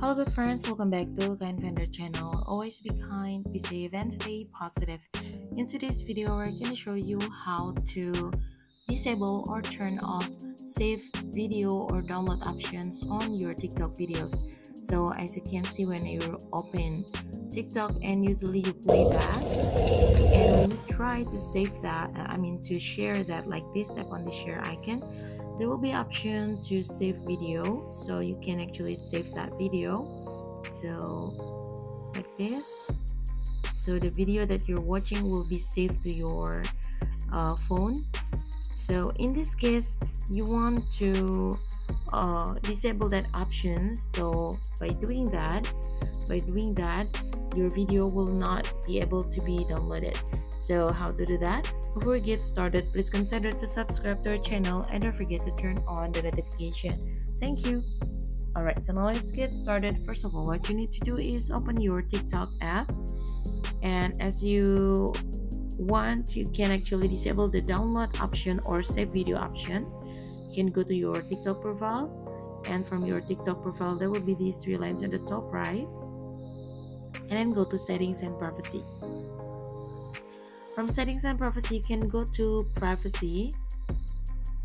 Hello good friends, welcome back to Kind Finder channel. Always be kind, be safe and stay positive. In today's video, we're going to show you how to disable or turn off save video or download options on your TikTok videos. So as you can see when you open TikTok and usually you play that and you try to save that, I mean to share that like this, tap on the share icon there will be option to save video so you can actually save that video. So like this. So the video that you're watching will be saved to your uh, phone. So in this case you want to uh, disable that option. So by doing that by doing that your video will not be able to be downloaded so how to do that before we get started, please consider to subscribe to our channel and don't forget to turn on the notification. Thank you. Alright, so now let's get started. First of all, what you need to do is open your TikTok app. And as you want, you can actually disable the download option or save video option. You can go to your TikTok profile. And from your TikTok profile, there will be these three lines at the top right. And then go to settings and privacy. From settings and privacy, you can go to privacy.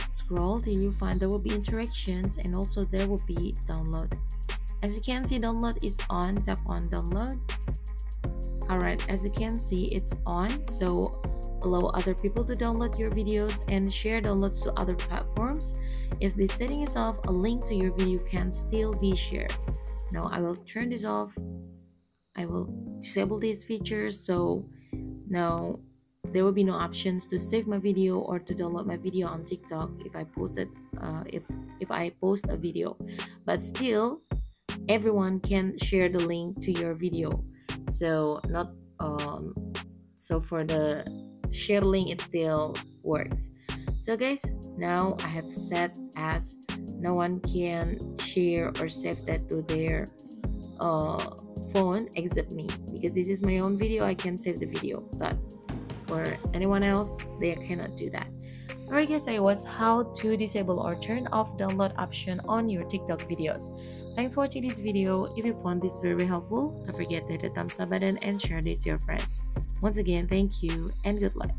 Scroll till you find there will be interactions and also there will be download. As you can see, download is on. Tap on download. Alright, as you can see, it's on. So allow other people to download your videos and share downloads to other platforms. If this setting is off, a link to your video can still be shared. Now I will turn this off. I will disable these features so now there will be no options to save my video or to download my video on TikTok if I posted uh, if if I post a video. But still everyone can share the link to your video. So not um so for the share link it still works. So guys now I have set as no one can share or save that to their uh phone except me because this is my own video I can save the video but for anyone else they cannot do that. Alright guys I was how to disable or turn off download option on your tiktok videos. Thanks for watching this video. If you found this very helpful don't forget to hit the thumbs up button and share this to your friends. Once again thank you and good luck